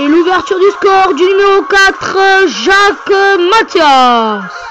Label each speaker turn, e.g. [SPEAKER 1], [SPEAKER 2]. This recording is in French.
[SPEAKER 1] Et l'ouverture du score du numéro 4, Jacques Mathias.